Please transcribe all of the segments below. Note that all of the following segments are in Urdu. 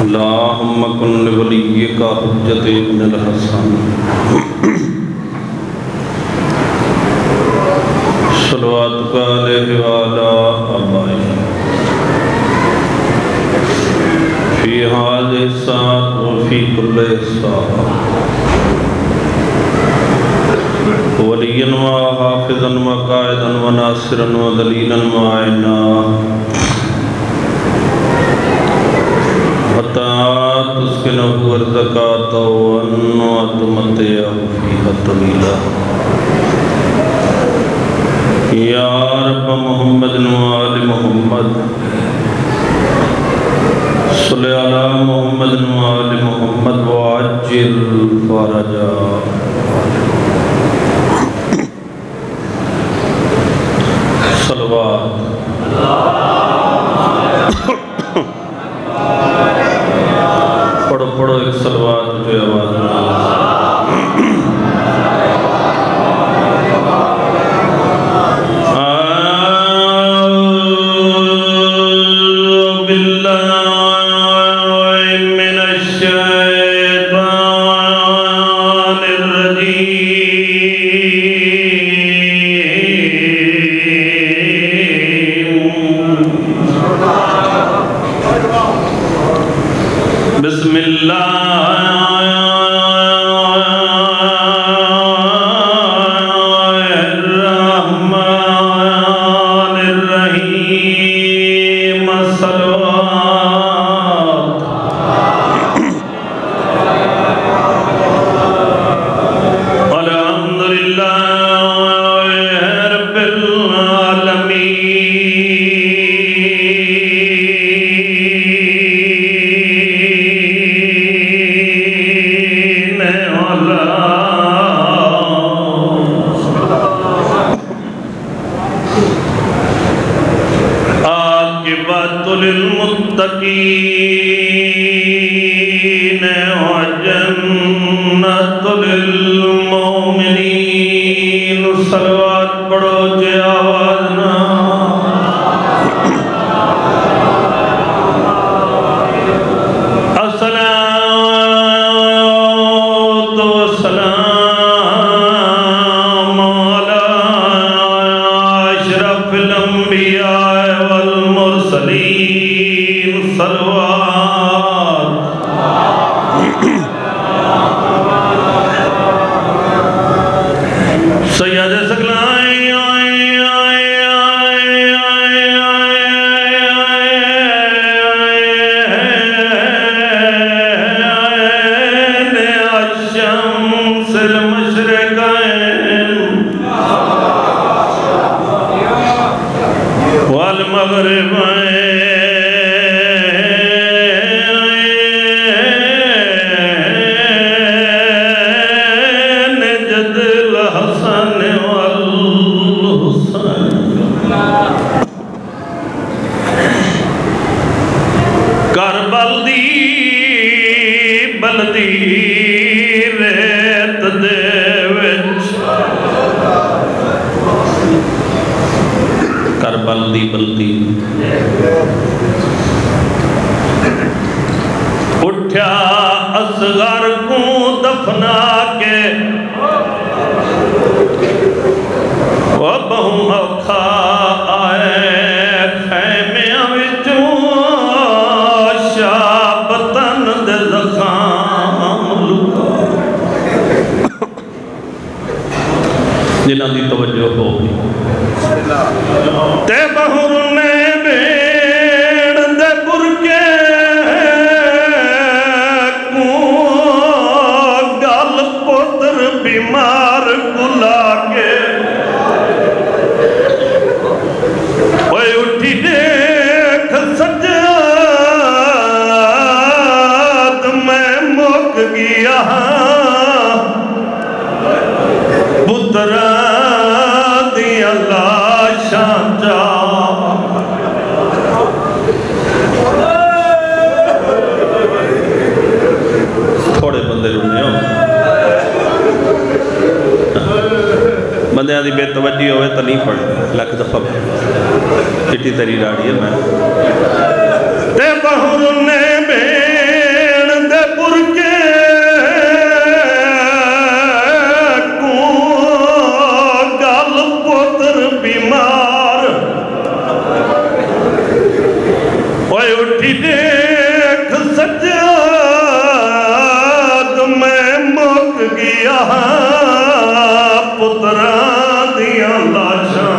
اللہم اللهم كن لوليك حجت ابن الحسن 我 کریم حبیب بلدی اٹھا اصغر کو دفنا۔ دی تھوڑے بندے بندے دی بے توجہ ہوئے تو نہیں پڑھے۔ لکھ دفعہ چٹی تری راڑی ہے میں۔ تے بہر نے دیکھ سجاد میں مک گیا ہاں دیاں لاشاں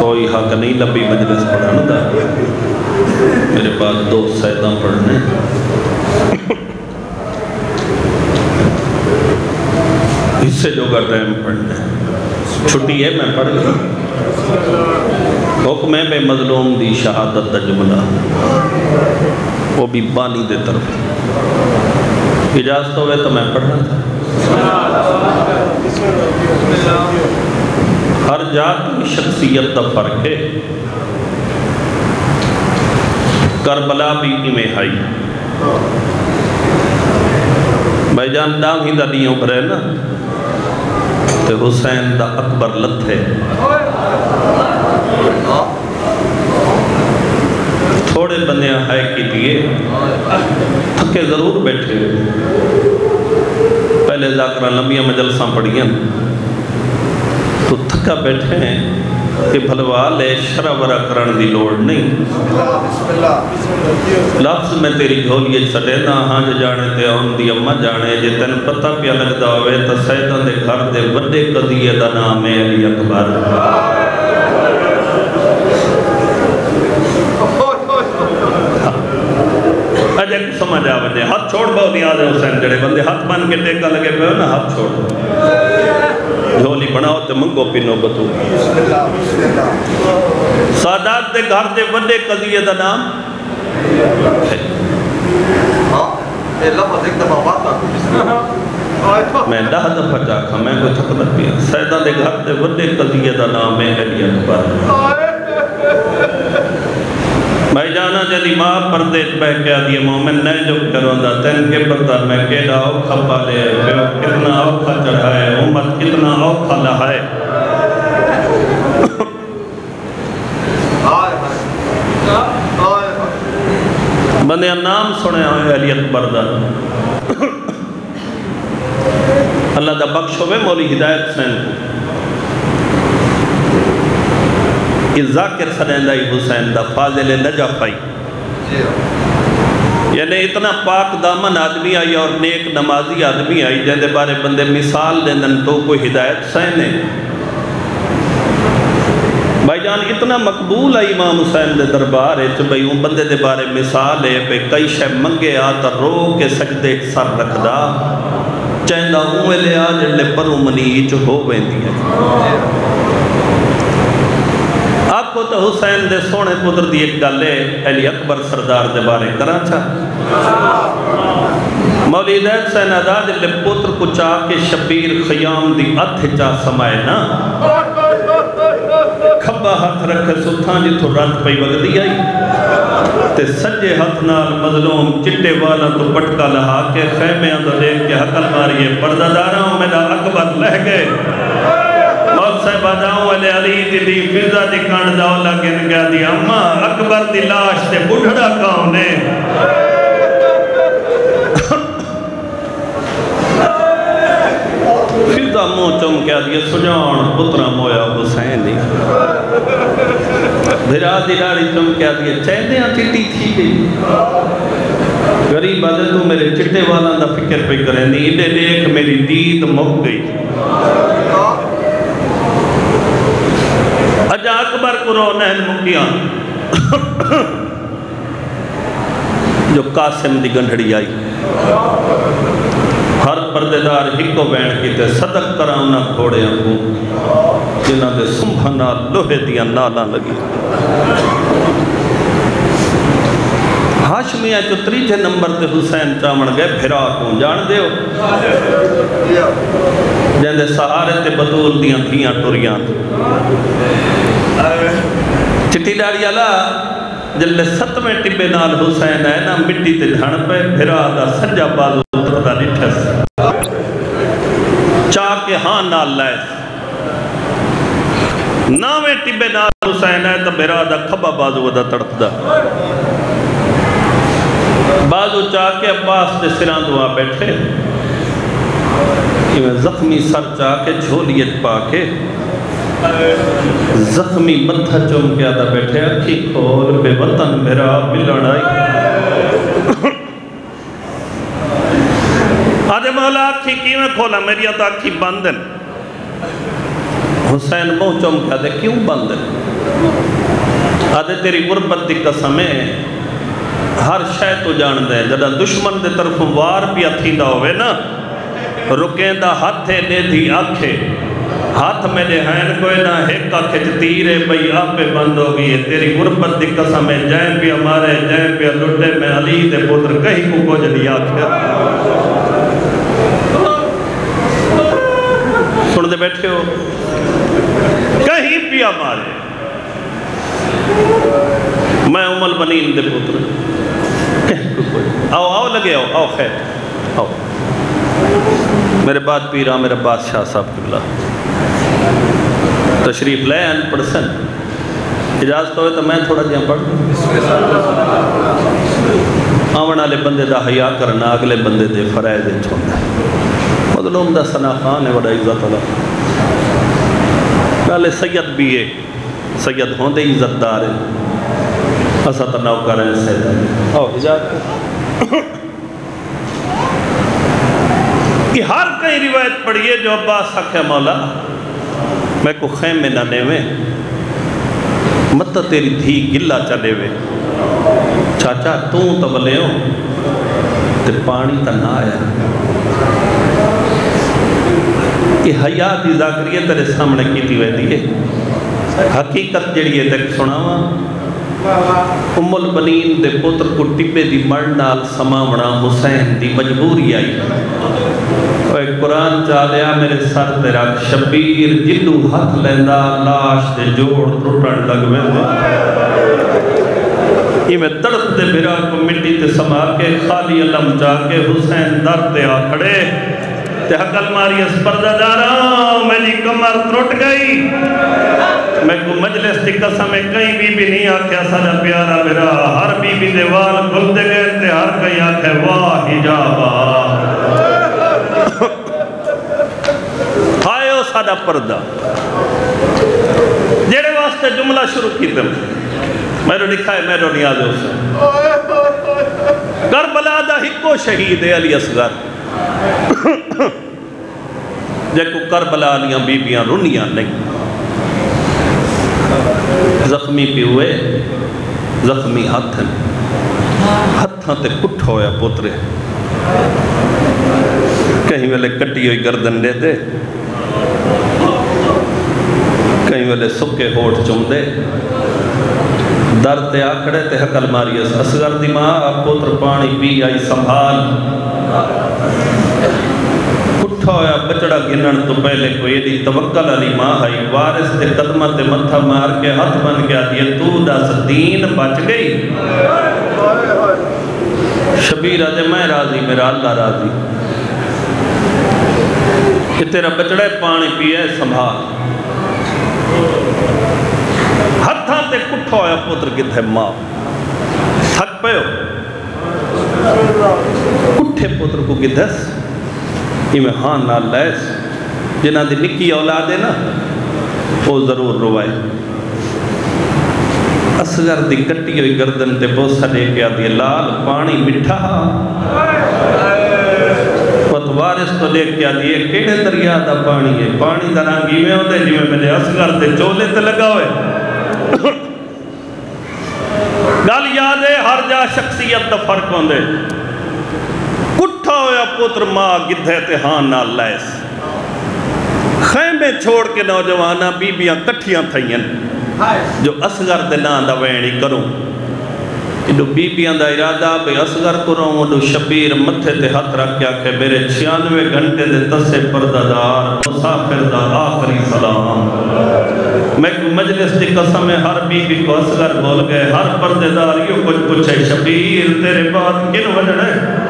کوئی حق نہیں لبی مجلس پڑھن دا میرے پاس دو سیدہ پڑھنے اس سے جو گا ٹائم پڑھنے چھٹی ہے میں پڑھ گئی حکم ہے بے مظلوم دی شہادت دا جملہ۔ وہ بھی بانی دے طرف۔ اجازت ہوئے تو میں پڑھنا تھا ہر جات کی شخصیت دا فرق ہے۔ کربلا بھی ایمیں ہائی بھائی جان دام ہی دا دیوں پر ہے نا۔ تے حسین دا اکبر لت ہے تھوڑے بندیاں ہے کی دیئے، تھکے ضرور بیٹھے۔ پہلے ذاکرہ لمبیاں مجلساں پڑھیاں۔ تو تھکا بیٹھے ہیں۔ کہ بھلوا لے، شرع ورہ کرن دی لوڑ نہیں۔ لفظ میں تیری گھولیے سٹے نہ ہاں جو جانے تے آن دی اممہ جانے۔ جے تن پتہ پیا لگ دا ہوئے تا سیدان دے گھر دے وڈے قضیے دا نام ہے علی اکبر۔ اجے کو سمجھ آ وجے ہاتھ چھوڑ بہت یاد ہے حسین، جڑے بندے ہاتھ مان کے ٹیکا لگے پہ نا، ہاتھ چھوڑ۔ جھولی بناؤ تے منگو پینو بتو۔ سادات دے گھر دے وڈے قضیے دا نام؟ ہے میں دہ دفعہ چاکھا میں کوئی تھک نہ پیا سیدہ دے گھر دے وڈے قضیے دا نام ہے علی اکبر بھائی جانا جدی ماں پردے بہ کے آدھی مومن نہیں جو کروں دا تین کے پتہ میں کیڑا اوکھا پالے ہے کتنا اوکھا چڑھائے، امت کتنا اوکھا لہائے بندے نام سنے ہوئے علی اکبر دا۔ اللہ دا بخش ہوئے، مولی ہدایت سین کو کہ ذاکر سنیندہ حسین دا، فاضل نجف آئی یعنی اتنا پاک دامن آدمی آئی اور نیک نمازی آدمی آئی جہاں دے بارے بندے مثال دیندن تو کوئی ہدایت سینے بھائی جان، اتنا مقبول ہے امام حسین دے دربار ہے تو بھئی ان بندے دے بارے مثال ہے بھئی کئی شے منگے آتا رو کے سجدے سر رکھ دا چاہندہ ہوں لے آ جڑے پرو منی ہو بیندی ہے آپ تو حسین دے سونے پدر دی ایک گلے علی اکبر سردار دے بارے۔ کرا چھا مولی دیت سین ادا جلے پتر کو چاہ کے شبیر خیام دی اتھ چاہ سمائے نا۔ کھبا ہاتھ رکھے سلطان جی تو رات پئی وگ دی آئی۔ تے سجے ہاتھ نال مظلوم چٹے والا تو پٹکا لہا کے خیمے اندر دیکھ کے حقل ماریے، پردہ دارا ہوں میرا اکبر لہ گئے۔ صاحب آدھاؤں والے علی دی فضا دی کانڈ داؤ لگن گیا دی اما اکبر دی لاش تے بڑھڑا کاؤنے فضا مو چم کیا دیا سجان پترہ مویا حسین دی۔ بھرا دی ڈاڑی چم کیا دیا چہدے ہاں چٹی تھی گئی غریب آدھے تو میرے چٹے والا دا فکر پہ کریں دی اڈے دیکھ میری دید مک گئی۔ اجا اکبر کو نہن مکیاں جو قاسم دی گنڈھڑی آئی۔ ہر پردیدار ہکو بین کی تے صدق کراؤنا کھوڑے ہوں جنہ دے سمبھنا لوہے دیا نالا لگی۔ ہاشمیہ جو تریجے نمبر تے حسین چامن گئے بھرا کون جان دے ہو؟ جن دے سہارے تے بطول دیاں دھیاں ٹوریاں چٹی ڈاڑی اللہ جلے ستویں ٹبے نال حسین ہے نا مٹی تے دھن پہ بھرا دا سجا بازو تردا نٹھس چاہ کے ہاں نال لائے۔ ناویں ٹبے نال حسین ہے، تو بھرا دا کھبا بازو دا تڑپ دا بازو چاہ کے عباس دے سران دعا بیٹھے۔ زخمی سر چاہ کے جھولیت پا کے زخمی متھا چوم کے آدھا بیٹھے اکھی کھول، بے وطن میرا ملن آئی۔ آدھے مولا اکھی کی میں کھولا میری آدھا اکھی بندن حسین موہ چوم کے آدھے کیوں بندن آدھے تیری غربت دی قسمیں ہر شے تو جان دے جدہ دشمن دے طرف وار پیا تھیندا ہوئے نا رکیں دا ہاتھے دے دی آنکھے ہاتھ میں دے ہین کوئی نہ ہیکا کھچ تیرے بھئی آپ پہ بند ہو گئی ہے تیری غربت دی قسم ہے۔ جائیں پہ ہمارے، جائیں پہ لٹے میں علی دے پتر کہیں کو کو جلی آکھے سن دے بیٹھے ہو۔ کہیں پہ ہمارے؟ میں ام البنین دے پتر کہیں کو کوئی آؤ آؤ لگے آؤ۔ آؤ، خیر۔ آؤ۔ میرے بعد پیرا میرے بادشاہ صاحب قبلہ تشریف لے این پرسن۔ اجازت ہوئے تو میں تھوڑا جہاں پڑھ۔ آمن آلے بندے دا حیاء کرنا، اگلے بندے دے فرائض چھوڑنا مظلوم دا سنا خان ہے وڑا عزت اللہ پہلے سید بھی ہے۔ سید ہوں دے عزت دار ہے۔ اسا تناو کر ہیں سید۔ آؤ، اجازت۔ کہ ہر کئی روایت پڑھئے جو عباس حق ہے مولا، میں کو خیم میں نہ نیوے، مت تیری دھی گلہ چلے وے چاچا، توں تو بلے ہو، تے پانی تا نہ آیا۔ یہ حیات ذاکریہ تیرے سامنے کی تھی ویدی ہے۔ حقیقت جڑی ہے تک سناوا ام البنین دے پتر کو ٹپے دی مرنال سماونا حسین دی مجبوری آئی اوے قرآن چالیا میرے سر تے رکھ شبیر جلو ہاتھ لیندہ لاش دے جوڑ ٹوٹن لگ میں یہ میں تڑپ دے بھرا کو مٹی تے سما کے خالی علم جا کے حسین در تے آ کھڑے تے حقل ماری اس پردہ دارا میری کمر ترٹ گئی۔ میں کو مجلس دی قسم کہیں بھی بھی نہیں آکھیا ساڑا پیارا میرا۔ ہر بی بی دے وال گل دے گئے تے ہر کہیں آکھے، واہ حجابا ہائیو ساڑا پردہ۔ جیڑے واسطے جملہ شروع کی دم میرے لکھا ہے میرے نیاز حسین کربلا دا ہکو شہید ہے، علی اصغر۔ جے کو کربلا لیاں بیبیاں رنیاں نہیں۔ زخمی پی ہوئے، زخمی ہاتھ ہیں۔ ہاتھاں تے کٹھ ہویا پوترے۔ کہیں ویلے کٹی ہوئی گردن دے دے۔ کہیں ویلے سکے ہوٹ چم دے۔ در تے آکڑے تے حقل ماری اس اصغر دی ماں پوتر پانی پی آئی، سنبھال۔ اٹھا ہویا بچڑا گنن تو پہلے کوئی دی توکل علی ماں ہے وارث تے قدمہ تے متھا مار کے ہاتھ بن گیا دیئے تو دا دین بچ گئی۔ شبیر دے، میں راضی، میرا اللہ راضی۔ کہ تیرا بچڑا پانی پیے، سنبھال۔ ہتھاں تے کٹھا ہویا پتر کتھے ماں؟ تھک پہ ہو۔ کٹھے پتر کو کدھس یہ میں لیس جنہ دی نکی اولاد ہے نا وہ ضرور روائے اصغر دی کٹی ہوئی گردن تے بوسا دے کے آدھی، لال پانی مٹھا۔ پت وارث تو لے کے آدھی ہے کیڑے دریا دا پانی ہے؟ پانی دا رنگی میں ہوتے جی میں میرے اصغر تے چولے تے لگا ہوئے۔ گل یاد ہے، ہر جا شخصیت دا فرق ہوندے کٹھا پتر ماں گدھے تے ہاں نہ لیس۔ خیمے چھوڑ کے نوجوانہ بیبیاں کٹھیاں تھائیں جو اصغر دے نام دا وینی کروں۔ جو بیبیاں دا ارادہ بے اصغر کروں وہ شبیر متھے تے ہاتھ رکھ کے آکھے، میرے چھیانوے گھنٹے دے تسے پردادار، مسافر دا آخری سلام۔ میں مجلس دی قسم ہے، ہر بی بی کو اصغر بول گئے، ہر پردیدار یوں کچھ پوچھے، شبیر تیرے بات کن وجہ ہے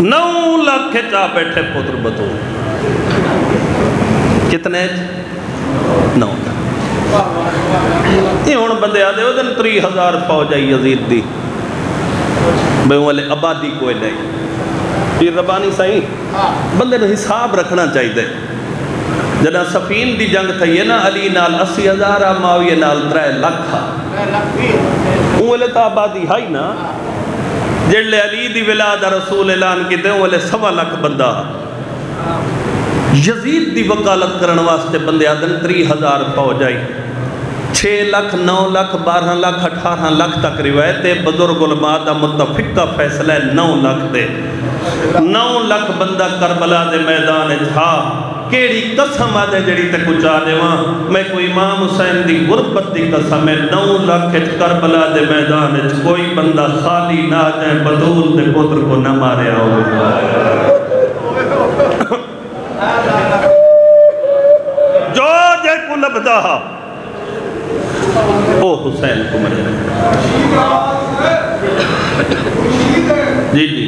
نو لاکھ چاہ بیٹھے پتر بتو۔ کتنے نو۔ یہ ہون بندے آدھے، وہ دن تری ہزار فوج آئی یزید دی۔ بے والے آبادی کوئی نہیں پیر ربانی سائیں بندے نے حساب رکھنا چاہیے جنا سفین دی جنگ تھی ہے نا، علی نال اسی ہزارہ، معاویہ نال ترے لکھا اولے تا آبادی ہائی نا، جڑلے علی دی ولادہ رسول اعلان کیتے دے، اولے سوا لاکھ بندہ۔ یزید دی وکالت کرن واسطے بندے آدن تری ہزار پہو جائی چھ لاکھ، نو لاکھ، بارہ لاکھ، اٹھارہ لاکھ تک روایت بزرگ علماء دا متفق کا فیصلہ ہے نو لاکھ دے۔ نو لاکھ بندہ کربلا دے میدان تھا۔ کیڑی قسم آدھے جڑی تے کچھ آدھے وہاں میں کوئی امام حسین دی غربت دی قسم ہے۔ نو لاکھ کربلا دے میدان کوئی بندہ خالی نہ جائے، بدول دے پتر کو نہ مارے آؤ۔ جو جے کو لبدا۔ او حسین کو مرے۔ جی جی۔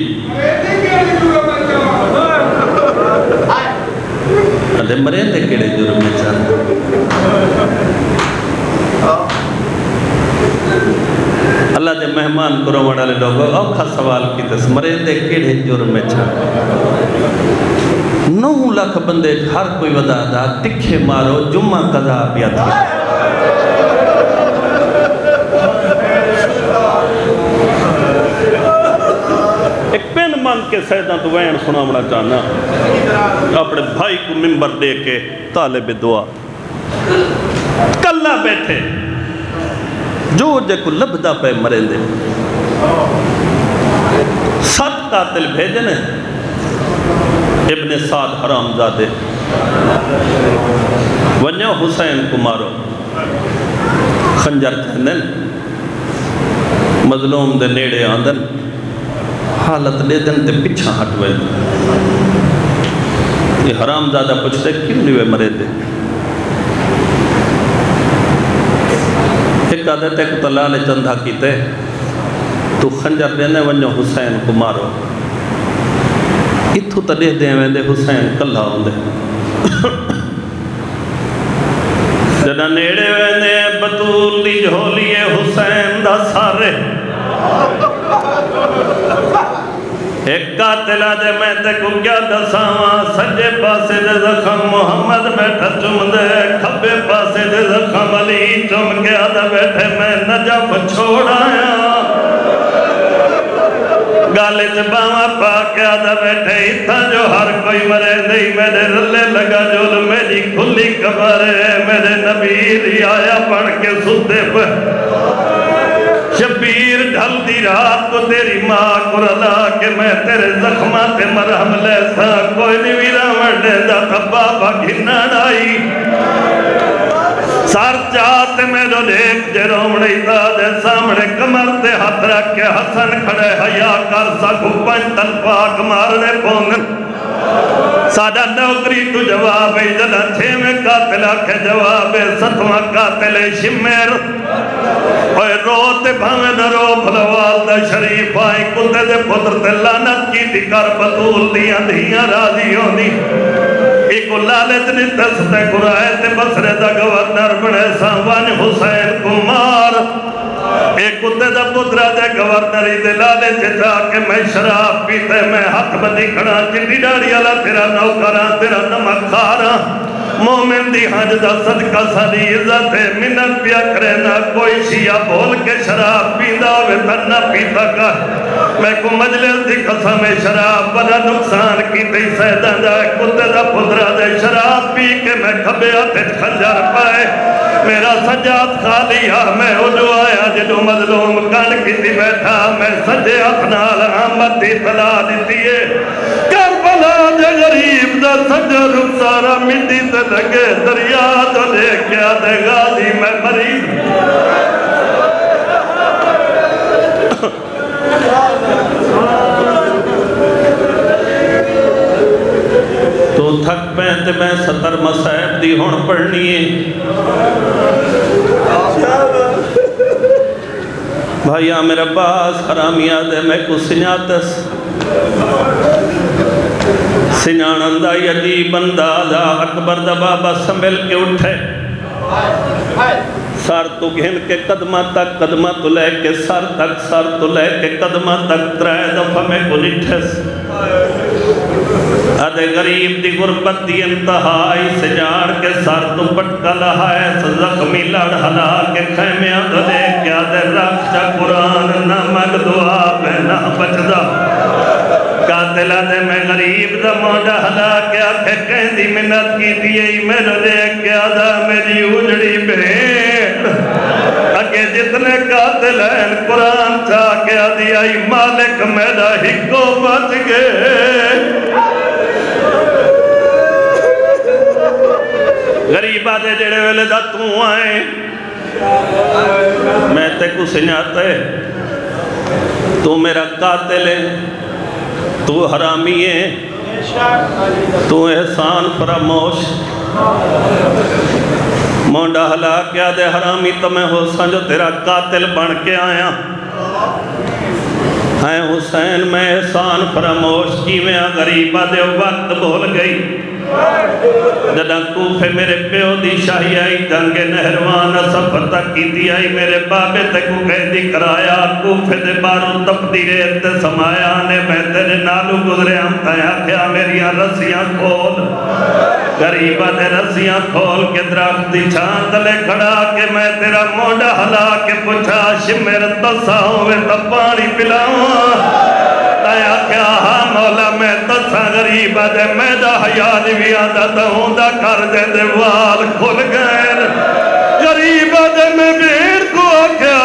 ادھے مرے تھے کیڑے جرم میں چاہتا اللہ دے مہمان کرو وڑا لے لوگو، اوکھا سوال کی تس مرے تھے کیڑے جرم میں چاہتا نو لاکھ بندے ہر کوئی ودا دا تکھے مارو، جمعہ قضا پیا تھا پین مان کے سیدہ تو وین سنا مڑا چاہنا۔ اپنے بھائی کو ممبر دے کے طالب دعا۔ کلہ بیٹھے۔ جو جے کو لبدا پہ مرین دے سات قاتل بھیجنے ابن سعد حرام زادے ونیو حسین کو مارو۔ خنجر کہندن مظلوم دے نیڑے آندن۔ حالت لے دن تے پچھا ہٹوے یہ حرام زادہ پچھتے کیوں نہیں وے مرے دے ایک عادت ہے کہ تلال چندہ کیتے۔ تو خنجر دینے ونیو حسین کو مارو۔ اتھو تڑے دے میں دے حسین کلہ ہوں دے جنا نیڑے وینے بطول دی جھولیے حسین دا سارے۔ ایک قاتلہ دے، میں تے کو کیا دساواں؟ سجے پاسے دے زخم، محمد بیٹھا چم دے کھبے پاسے دے زخم، علی چم گیا دے بیٹھے، میں نجف چھوڑ آیا۔ گالے چباواں پا کے آدھا بیٹھے اتھا جو ہر کوئی مرے، نہیں، میرے رلے لگا جو میری کھلی کبر ہے میرے نبی دی آیا پڑھ کے ستے پر ڈھلتی رات کو تیری ماں کو رلا کہ میں تیرے زخمہ تے مرہم لے سا کوئی نہیں ویرا مردے دا تبابا گھنا ڈائی سار چاہتے میں جو دیکھ جے رومڑی دا دے سامنے کمر تے ہاتھ رکھ کے حسن کھڑے حیاء کر سا گھپن پنٹل پاک مارنے پونگن سادہ نوکری تو جواب ہے جدہ چھے میں قاتلہ کے جواب ہے ستوہ قاتل شمیر۔ اوہ روتے بھامے نہ رو، بھلوال دا شریف۔ آئی کتے دے پتر تے لانت کی تھی کر، بطول دیاں دیاں راضی ہونی۔ ایک لالت نے دستے قرآن تے بسرے دا گورنر بڑے سامان حسین کو مار ایک کتے دا پترہ دے گورنری دے لالے سے جا کے میں شراب پیتے، میں حق بدی کھڑا چندی ڈاڑی اللہ تیرا نوکرہ تیرا نمک کھارا مومن دی حج دا صدقہ، ساری عزت ہے۔ منت پیا کرے نہ کوئی شیعہ بول کے شراب پیدا ہوئے تر نہ پیتا کر میں کو مجلس دی قسم ہے، شراب بڑا نقصان کی تی سیدہ دا، کتے دا پدرہ دے۔ شراب پی کے میں کھبے آتے خنجر پائے۔ میرا سجاد خالی آ میں اجو آیا جدو مظلوم کن کی تی بیٹھا، میں سجے اپنال آمد دی تلا دیتی ہے۔ کربلا جے غریب دا سجا رخسارا مٹی تے لگے دریا تو لے کیا دے غازی میں مریض تو تھک پہنتے میں ستر مسائب دی ہون پڑھنی ہے۔ بھائی آمیر عباس حرامی آدھے میں کو سنیاتس سنیان اندائی عجیب اندازہ اکبر دا بابا سنبھل کے اٹھے سر تو گھن کے قدمہ تک قدمہ تو لے کے سر تک سر تو لے کے قدمہ تک ترائے دفعہ میں کو نٹھس ادھے غریب دی غربت دی انتہائی سے جاڑ کے سر تو پٹکا لہائے زخمی لڑ ہلا کے خیمیاں تو کیا دے رکھ چا قرآن نہ مگ دعا پہ نہ بچ بچدا قاتلہ دے میں غریب دا موڑا ہلا کے آکھے کہیں دی منت کی دیئی میرے دے کیا دا میری اجڑی بھیڑ۔ اگے جتنے قاتل ہیں قرآن چاہ کے آدھی مالک میرا ہکو بچ گئے۔ غریبہ دے جڑے ویلے دا تو آئے۔ میں تے کو سنیاتا ہے تو میرا قاتل ہے۔ تو حرامی ہے تو احسان فراموش۔ مونڈا ہلا کیا دے حرامی، تو میں حسن جو تیرا قاتل بن کے آیا۔ ہیں حسین، میں احسان فراموش کی میں غریبہ دے وقت بھول گئی؟ جدہ کوفے میرے پیو دی شاہی آئی جنگ نہروان سفر تک کی دی آئی، میرے بابے تکو قیدی کرایا کوفے دے بارو تپتی ریت سمایا نے، میں تیرے نالو گزرے ہم تایا کیا میریاں رسیاں کھول۔ غریبہ دے رسیاں کھول کے درخت دی چھان تلے کھڑا کے میں تیرا موڑا ہلا کے پوچھا، شمیر تسا ہوئے تب پانی پلاؤں تایا کیا ہاں مولا میں تسا غریب دے میں دا حیال بھی آدھا دا ہوں دا کر دے دے وال کھل گئے۔ غریب دے میں بیر کو کیا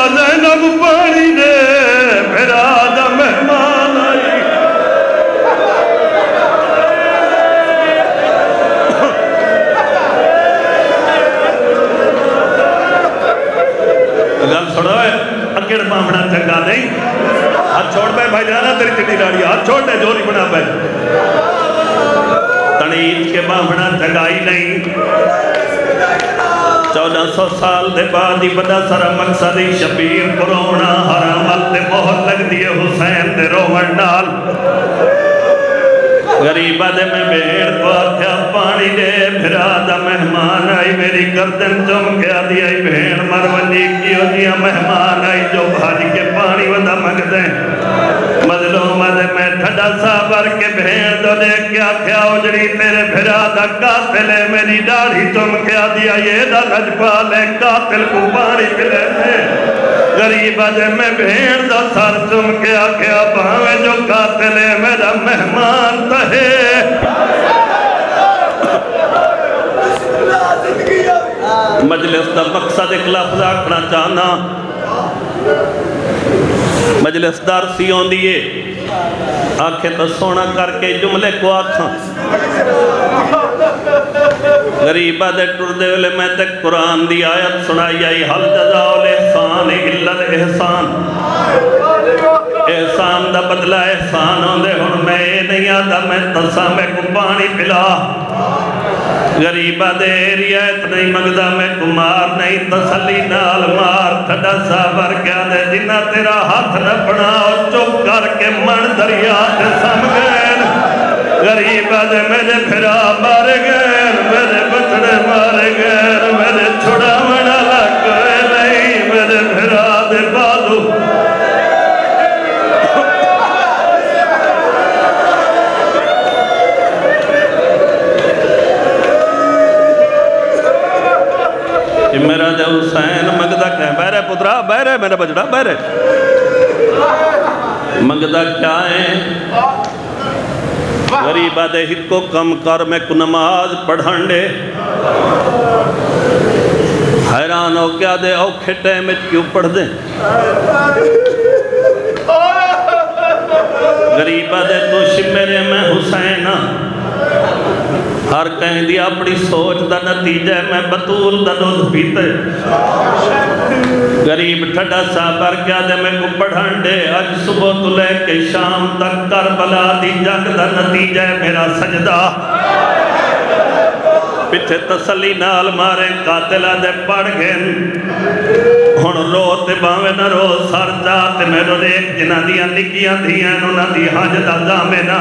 چودہ سو سال دے بعد ہی بڑا سارا مقصد ہی شبیر کرونا حرام تے بہت لگ دیئے حسین دے رومن ڈال غریبہ دے میں بھیڑ کو آتھیا پانی دے بھرا دا مہمان آئی، میری گردن چم کے آدھی آئی، بھیڑ مرونی کی دیا مہمان آئی، جو بھاج کے پانی ودا مگ دیں مظلوم میں تھڑا سا بر کے بھیڑ دو دے کیا کیا اجڑی تیرے بھرا دا قاتل ہے، میری ڈاڑی چم کے آدھی آئی یہ دا لجپال ہے قاتل کو پانی پلے دے غریب جے میں بھیڑ دا سر چم کے آکھیا بھاوے جو قاتل ہے، میرا مہمان تہے مجلس دا مقصد ایک لفظ آکھنا چاہنا۔ مجلس دار سی سیون دیئے آنکھیں تو سونا کر کے جملے کو آکھاں غریبہ دے ٹر دے لے میں تک قرآن دی آیت سنائی آئی۔ حل جزاؤ الاحسان، الا الاحسان۔ احسان دا بدلہ احسان ہوں دے ہن میں اے نہیں آتا میں تسا میں کو پانی پلا۔ غریبہ دے ریایت نہیں مگدہ میں کمار نہیں تسلی نال مار تھڑا سابر کیا دے جنہ تیرا ہاتھ نہ بناؤ چپ کر کے من دریا تے سم غریبہ دے میرے پھرا مار گئے میرے بچڑے مارے گئے کیا بہرے پترا میرا بجڑا بہرے مگدہ کیا ہے؟ غریبہ دے ہکو کم کر، میں کو نماز پڑھن دے۔ حیران ہو کیا دے او کھٹے میں کیوں پڑھ دیں غریبہ دے تو شمیرے میں حسین ہاں۔ ہر کہیں دیا اپنی سوچ دا نتیجہ میں بطول دا دودھ پیتے۔ ਗਰੀਬ ਠੱਡਾ ਸਾਬਰ ਕਿਆ ਦੇ ਮੈਂ ਉਪੜਨ ਦੇ ਅੱਜ ਸਵੇਰ ਤੋਂ ਲੈ ਕੇ ਸ਼ਾਮ ਤੱਕ ਕਰਬਲਾ ਦੀ ਜੰਗ ਦਾ ਨਤੀਜਾ ਮੇਰਾ ਸਜਦਾ। ਪਿੱਛੇ ਤਸੱਲੀ ਨਾਲ ਮਾਰੇ ਕਾਤਲਾ ਦੇ ਪੜ ਗਏ। ਹੁਣ ਰੋ ਤੇ ਭਾਵੇਂ ਨਾ ਰੋ ਸਰਦਾ ਤੇ ਮੈਨੂੰ ਰੇਖ ਜਿਨ੍ਹਾਂ ਦੀਆਂ ਨਿੱਕੀਆਂ ਧੀਆਂ ਉਹਨਾਂ ਦੀ ਹੱਜ ਦਾ ਜਾਮੇ ਨਾ।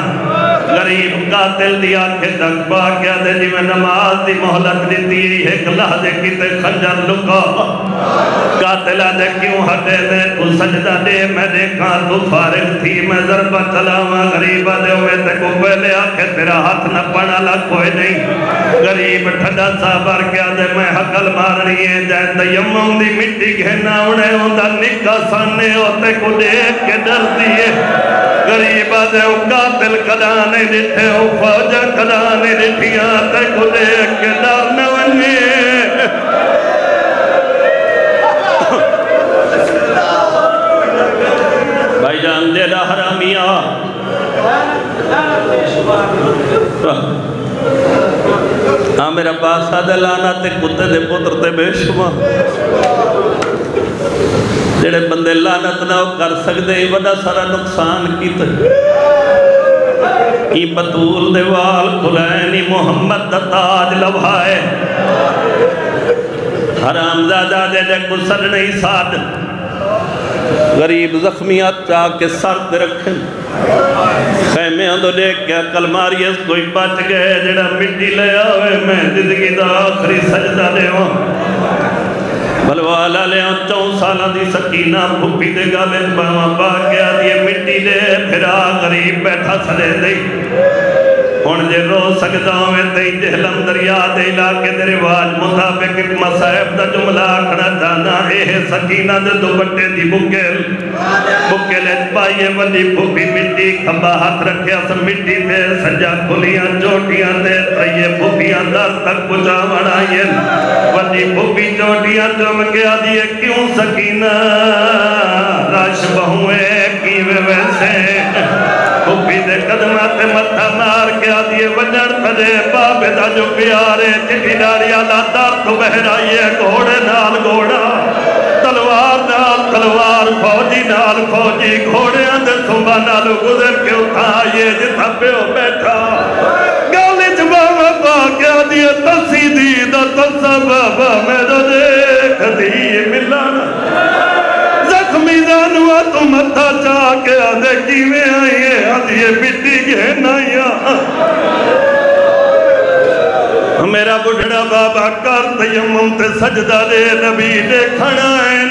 ਗਰੀਬ ਕਾਤਲ ਦੀ ਆਖੇ ਤੱਕ ਪਾ ਕੇ ਜਿਵੇਂ ਨਮਾਜ਼ ਦੀ ਮੋਹਲਤ ਦਿੱਤੀ, ਇੱਕ ਲਹਜ਼ੇ ਕਿਤੇ ਖੰਜਰ ਲੁਕਾ। قاتلہ دے کیوں ہٹے دے؟ تو سجدہ دے، میں دیکھا تو فارغ تھی، میں ضربہ چلاواں، غریبہ دے میں تے کو پہلے آکھے، تیرا ہاتھ نہ پڑھا لا، کوئی نہیں۔ غریب تھڑا سا بار کیا دے میں حقل مارنی ہے جے تیمم دی مٹی گھنا اونے ہوندا نکا سانے ہوتے کو دیکھ کے ڈر دیئے غریبہ دے قاتل کدا نہیں دتے او فوجا کدا نہیں دتیاں تے کو دیکھ کے میرا پاس دے لانا تے کتے دے پتر تے بے شما جڑے بندے لعنت نہ کر سکتے ہی بڑا سارا نقصان کی تے ای بطول دے وال کلینی محمد دا تاج لبھائے حرام زیادہ دے دے کسر نہیں ساتھ غریب زخمیات چاہ کے سر رکھیں خیمے اندھو دیکھ کے عقل اس کوئی بچ گئے جڑا مٹی لے آوے میں زندگی دا آخری سجدہ دے ہوں بلوالا لے ہوں چون سالہ دی سکینہ بھوپی دے گا لے باہاں باہ گیا دیئے مٹی دے پھر آ غریب بیٹھا سلے دی ہن جے رو سکتا ہوئے تے جہلم دریا دے علاقے دے رواج مطابق ایک مصاحب دا جملہ کھڑا دانا اے سکینہ دے دو بٹے دی بکل بکل ایت پائیے ولی بھوپی مٹی کھمبا ہاتھ رکھے اس مٹی دے سجا کھلیاں چوٹیاں دے تے بھوپیاں دس تک پہنچا وڑائیں ولی بھوپی چوٹیاں چم گیا دیئے کیوں سکینہ راش بہوئے کیوے ویسے بھوپی دے قدماں تے متھا مار کے دی ونر تھلے بابے دا جو پیارے چٹی ڈاریا دا درد بہرائیے، گھوڑے نال گھوڑا، تلوار نال تلوار، فوجی نال فوجی، گھوڑے اندر سنبا نال گزر کے اٹھا یہ جتھا پیو بیٹھا۔ گالی جبابا پاکیا دیئے تسی دی دا تصبابا میرا دیکھ دی ملان میزان ہوا تو مدھا چاہ کے آدھے کیویں آئیے آدھے مٹی کے نائیاں۔ میرا بڑھڑا بابا کر تیمم تے سجدہ دے نبی دے کھڑائیں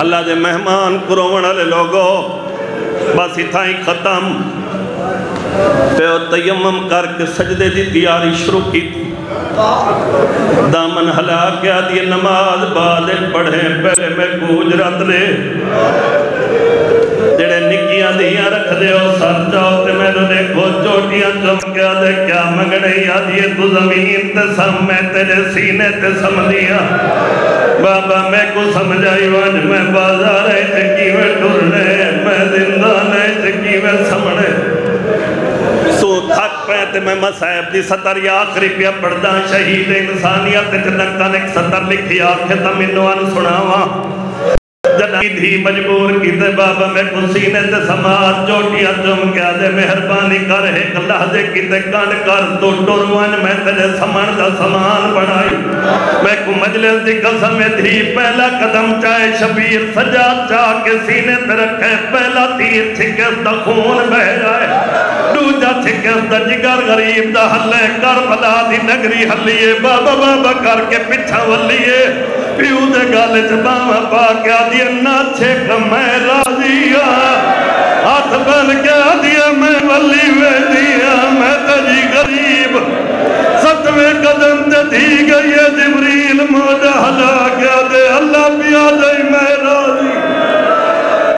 اللہ دے مہمان کروون لے لوگو، بس ہی تھا ہی ختم۔ تے تیمم کر کے سجدے دی تیاری شروع کی۔ تھی دامن ہلا کیا دی نماز بادل پڑھے، پہلے میں گوج رات لے۔ جڑے نکیاں دیاں رکھ دے ہو سر جاؤ تے میں تو دیکھو چوٹیاں چمکیا دے کیا منگڑے یا دیئے تو زمین تے سم تیرے سینے تے سمجھیا بابا میں کو سمجھائی وانج، میں بازار ہے تکیوے ٹھولنے میں زندہ نہیں تکیوے سمڑے تو تھک پہ تے میں مسائب دی سطر یا آخری پیا پڑھدا شہید انسانیت تے جنکتن ایک سطر لکھی آکھے تا منوان سناواں۔ جنہی دھی مجبور کی تے بابا میں کسینے تے سماج چوٹی اجم کیا دے مہربانی کر ایک لحظے کی تے کان کر تو ٹوروان میں تیرے سمان دا سمان بڑھائی میں کو مجلس دی قسم دھی پہلا قدم چاہے شبیر سجاد چاہ کے سینے تے رکھے، پہلا تیر چھکے دا خون بہ جائے۔ کڈو جا چھکس دا جگر غریب دا حلے کر بلا دی نگری حلیے، بابا بابا کر کے پچھا ولیے۔ پیو دے گالے جباوا پا کیا دیا نا چھک میں راضی راضیا ہاتھ بن کے دیا میں ولی وے دیا ہاں۔ میں تجی غریب۔ ستویں قدم تے دی گئی جبریل مودا حلا کیا دے اللہ پیادے میں